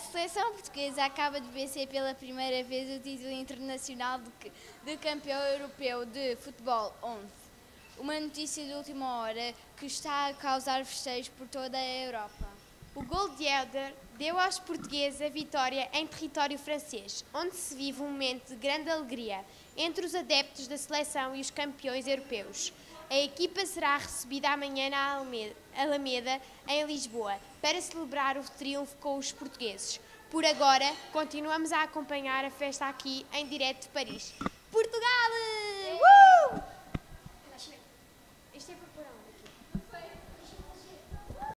seleção portuguesa acaba de vencer pela primeira vez o título internacional de campeão europeu de futebol 11. Uma notícia de última hora que está a causar festejos por toda a Europa. O gol de Elder deu aos portugueses a vitória em território francês, onde se vive um momento de grande alegria entre os adeptos da seleção e os campeões europeus. A equipa será recebida amanhã na Alameda, em Lisboa, para celebrar o triunfo com os portugueses. Por agora, continuamos a acompanhar a festa aqui em direto de Paris. Portugal! Uh! Este é para